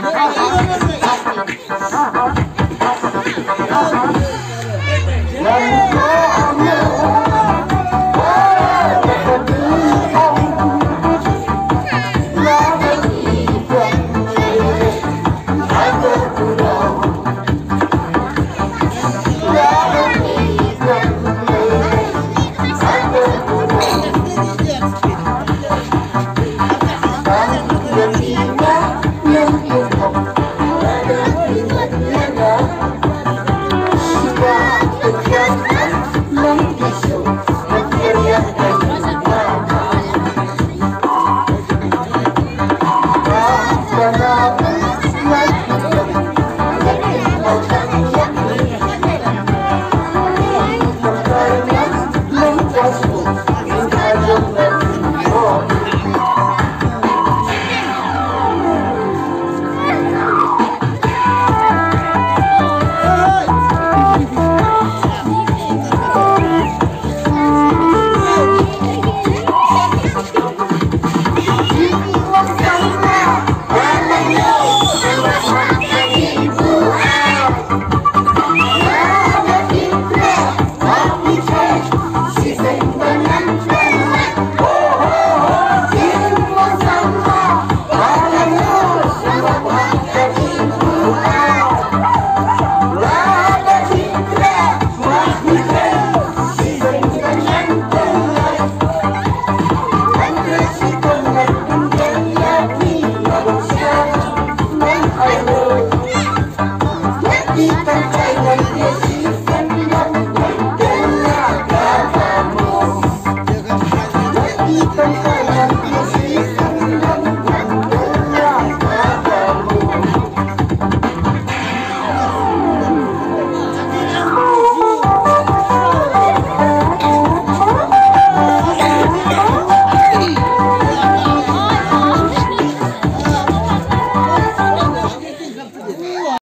cai